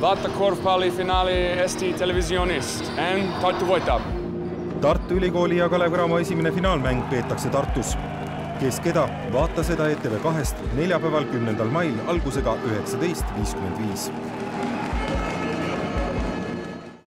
vaata korvpallifinaali Eesti Televisioonist ja Tartu võidab. Tartu Ülikooli ja Kalev Cramo esimene finaalmäng peetakse Tartus. kes keda, vaata seda ETV kahest neljapäeval, kümnendal mail algusega üheksateist viiskümmend viis